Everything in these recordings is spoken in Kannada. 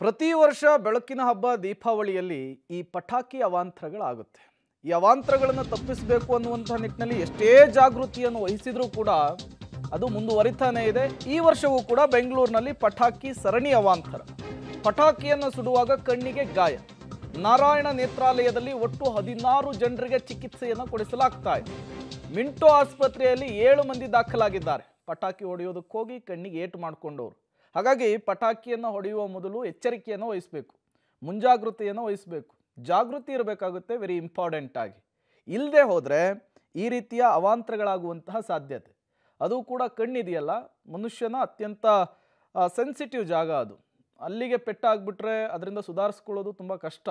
ಪ್ರತಿ ವರ್ಷ ಬೆಳಕಿನ ಹಬ್ಬ ದೀಪಾವಳಿಯಲ್ಲಿ ಈ ಪಟಾಕಿ ಅವಾಂತರಗಳಾಗುತ್ತೆ. ಈ ಅವಾಂತರಗಳನ್ನು ತಪ್ಪಿಸಬೇಕು ಅನ್ನುವಂಥ ನಿಟ್ಟಿನಲ್ಲಿ ಎಷ್ಟೇ ಜಾಗೃತಿಯನ್ನು ವಹಿಸಿದರೂ ಕೂಡ ಅದು ಮುಂದುವರಿತಾನೇ ಇದೆ. ಈ ವರ್ಷವೂ ಕೂಡ ಬೆಂಗಳೂರಿನಲ್ಲಿ ಪಟಾಕಿ ಸರಣಿ ಅವಾಂತರ. ಪಟಾಕಿಯನ್ನು ಸುಡುವಾಗ ಕಣ್ಣಿಗೆ ಗಾಯ. ನಾರಾಯಣ ನೇತ್ರಾಲಯದಲ್ಲಿ ಒಟ್ಟು ಹದಿನಾರು ಜನರಿಗೆ ಚಿಕಿತ್ಸೆಯನ್ನು ಕೊಡಿಸಲಾಗ್ತಾ ಇದೆ. ಮಿಂಟೋ ಆಸ್ಪತ್ರೆಯಲ್ಲಿ ಏಳು ಮಂದಿ ದಾಖಲಾಗಿದ್ದಾರೆ. ಪಟಾಕಿ ಹೊಡೆಯೋದಕ್ಕೋಗಿ ಕಣ್ಣಿಗೆ ಏಟು ಮಾಡಿಕೊಂಡವರು. ಹಾಗಾಗಿ ಪಟಾಕಿಯನ್ನು ಹೊಡೆಯುವ ಮೊದಲು ಎಚ್ಚರಿಕೆಯನ್ನು ವಹಿಸಬೇಕು. ಮುಂಜಾಗೃತೆಯನ್ನು ವಹಿಸಬೇಕು. ಜಾಗೃತಿ ಇರಬೇಕಾಗುತ್ತೆ ವೆರಿ ಇಂಪಾರ್ಟೆಂಟ್ ಆಗಿ. ಇಲ್ಲದೆ ಹೋದರೆ ಈ ರೀತಿಯ ಅವಾಂತರಗಳಾಗುವಂತಹ ಸಾಧ್ಯತೆ. ಅದು ಕೂಡ ಕಣ್ಣಿದೆಯಲ್ಲ, ಮನುಷ್ಯನ ಅತ್ಯಂತ ಸೆನ್ಸಿಟಿವ್ ಜಾಗ ಅದು. ಅಲ್ಲಿಗೆ ಪೆಟ್ಟಾಗ್ಬಿಟ್ರೆ ಅದರಿಂದ ಸುಧಾರಿಸ್ಕೊಳ್ಳೋದು ತುಂಬ ಕಷ್ಟ.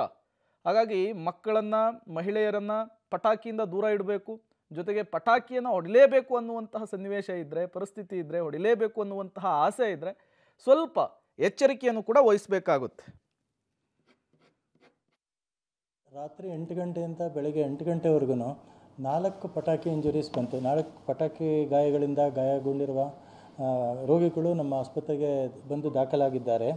ಹಾಗಾಗಿ ಮಕ್ಕಳನ್ನು, ಮಹಿಳೆಯರನ್ನು ಪಟಾಕಿಯಿಂದ ದೂರ ಇಡಬೇಕು. ಜೊತೆಗೆ ಪಟಾಕಿಯನ್ನು ಹೊಡಿಲೇಬೇಕು ಅನ್ನುವಂತಹ ಸನ್ನಿವೇಶ ಇದ್ದರೆ ಪರಿಸ್ಥಿತಿ ಇದ್ದರೆ ಹೊಡಿಲೇಬೇಕು ಅನ್ನುವಂತಹ ಆಸೆ ಇದ್ದರೆ ಸ್ವಲ್ಪ ಎಚ್ಚರಿಕೆಯನ್ನು ಕೂಡ ವಹಿಸಬೇಕಾಗುತ್ತೆ. ರಾತ್ರಿ ಎಂಟು ಗಂಟೆಯಿಂದ ಬೆಳಗ್ಗೆ ಎಂಟು ಗಂಟೆವರೆಗೂ ನಾಲ್ಕು ಪಟಾಕಿ ಇಂಜುರೀಸ್ ಬಂತು. ನಾಲ್ಕು ಪಟಾಕಿ ಗಾಯಗಳಿಂದ ಗಾಯಗೊಂಡಿರುವ ರೋಗಿಗಳು ನಮ್ಮ ಆಸ್ಪತ್ರೆಗೆ ಬಂದು ದಾಖಲಾಗಿದ್ದಾರೆ.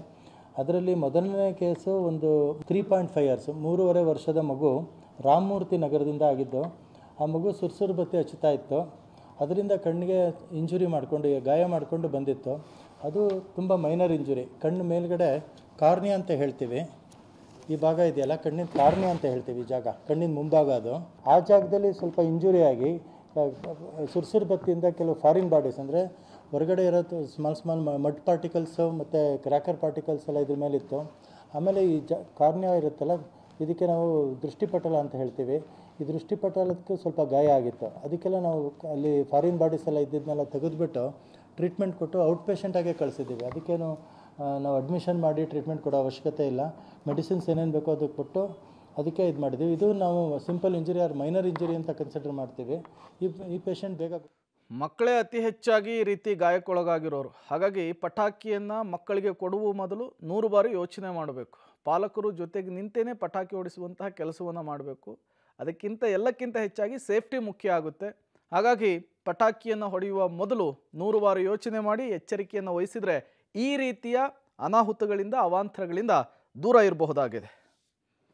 ಅದರಲ್ಲಿ ಮೊದಲನೇ ಕೇಸು ಒಂದು ತ್ರೀ ಪಾಯಿಂಟ್ ಫೈವ್ ಇಯರ್ಸ್ ಮೂರುವರೆ ವರ್ಷದ ಮಗು ರಾಮಮೂರ್ತಿ ನಗರದಿಂದ ಆಗಿದ್ದು, ಆ ಮಗು ಸುರ್ಸುರು ಬತ್ತಿ ಹಚ್ಚುತ್ತಾ ಇತ್ತು. ಅದರಿಂದ ಕಣ್ಣಿಗೆ ಇಂಜುರಿ ಮಾಡಿಕೊಂಡು, ಗಾಯ ಮಾಡಿಕೊಂಡು ಬಂದಿತ್ತು. ಅದು ತುಂಬ ಮೈನರ್ ಇಂಜುರಿ ಕಣ್ಣು ಮೇಲ್ಗಡೆ ಕಾರ್ನಿ ಅಂತ ಹೇಳ್ತೀವಿ. ಈ ಭಾಗ ಇದೆಯಲ್ಲ, ಕಣ್ಣಿನ ಕಾರ್ನಿ ಅಂತ ಹೇಳ್ತೀವಿ ಈ ಜಾಗ, ಕಣ್ಣಿನ ಮುಂಭಾಗ ಅದು. ಆ ಜಾಗದಲ್ಲಿ ಸ್ವಲ್ಪ ಇಂಜುರಿ ಆಗಿ ಸುರ್ಸುರು ಬತ್ತಿಯಿಂದ ಕೆಲವು ಫಾರಿನ್ ಬಾಡೀಸ್ ಅಂದರೆ ಹೊರಗಡೆ ಇರೋದು ಸ್ಮಾಲ್ ಸ್ಮಾಲ್ ಮಡ್ ಪಾರ್ಟಿಕಲ್ಸು ಮತ್ತು ಕ್ರ್ಯಾಕರ್ ಪಾರ್ಟಿಕಲ್ಸ್ ಎಲ್ಲ ಇದ್ರ ಇತ್ತು ಆಮೇಲೆ ಈ ಜ, ಕಾರ್ನಿಯಾ ಇರುತ್ತಲ್ಲ, ಇದಕ್ಕೆ ನಾವು ದೃಷ್ಟಿಪಟಲ ಅಂತ ಹೇಳ್ತೀವಿ. ಈ ದೃಷ್ಟಿಪಟಲಕ್ಕೆ ಸ್ವಲ್ಪ ಗಾಯ ಆಗಿತ್ತು. ಅದಕ್ಕೆಲ್ಲ ನಾವು ಅಲ್ಲಿ ಫಾರಿನ್ ಬಾಡೀಸ್ ಎಲ್ಲ ಇದ್ದಿದ್ದನ್ನೆಲ್ಲ ತೆಗೆದುಬಿಟ್ಟು ಟ್ರೀಟ್ಮೆಂಟ್ ಕೊಟ್ಟು ಔಟ್ ಪೇಷಂಟಾಗೆ ಕಳಿಸಿದ್ದೀವಿ. ಅದಕ್ಕೇನು ನಾವು ಅಡ್ಮಿಷನ್ ಮಾಡಿ ಟ್ರೀಟ್ಮೆಂಟ್ ಕೊಡೋ ಅವಶ್ಯಕತೆ ಇಲ್ಲ. ಮೆಡಿಸಿನ್ಸ್ ಏನೇನು ಬೇಕೋ ಅದಕ್ಕೆ ಕೊಟ್ಟು ಅದಕ್ಕೆ ಇದು ಮಾಡಿದ್ದೀವಿ. ಇದು ನಾವು simple injury or minor injury ಅಂತ ಕನ್ಸಿಡರ್ ಮಾಡ್ತೀವಿ. ಈ ಈ ಪೇಷಂಟ್ ಬೇಗ ಮಕ್ಕಳೇ ಅತಿ ಹೆಚ್ಚಾಗಿ ಈ ರೀತಿ ಗಾಯಕ್ಕೊಳಗಾಗಿರೋರು. ಹಾಗಾಗಿ ಪಟಾಕಿಯನ್ನು ಮಕ್ಕಳಿಗೆ ಕೊಡುವ ಮೊದಲು ನೂರು ಬಾರಿ ಯೋಚನೆ ಮಾಡಬೇಕು. ಪಾಲಕರು ಜೊತೆಗೆ ನಿಂತೇನೆ ಪಟಾಕಿ ಹೊಡಿಸುವಂತಹ ಕೆಲಸವನ್ನು ಮಾಡಬೇಕು. ಅದಕ್ಕಿಂತ ಎಲ್ಲಕ್ಕಿಂತ ಹೆಚ್ಚಾಗಿ ಸೇಫ್ಟಿ ಮುಖ್ಯ ಆಗುತ್ತೆ. ಹಾಗಾಗಿ ಪಟಾಕಿಯನ್ನು ಹೊಡೆಯುವ ಮೊದಲು ನೂರು ಬಾರಿ ಯೋಚನೆ ಮಾಡಿ ಎಚ್ಚರಿಕೆಯನ್ನು ವಹಿಸಿದರೆ ಈ ರೀತಿಯ ಅನಾಹುತಗಳಿಂದ, ಅವಾಂತರಗಳಿಂದ ದೂರ ಇರಬಹುದಾಗಿದೆ.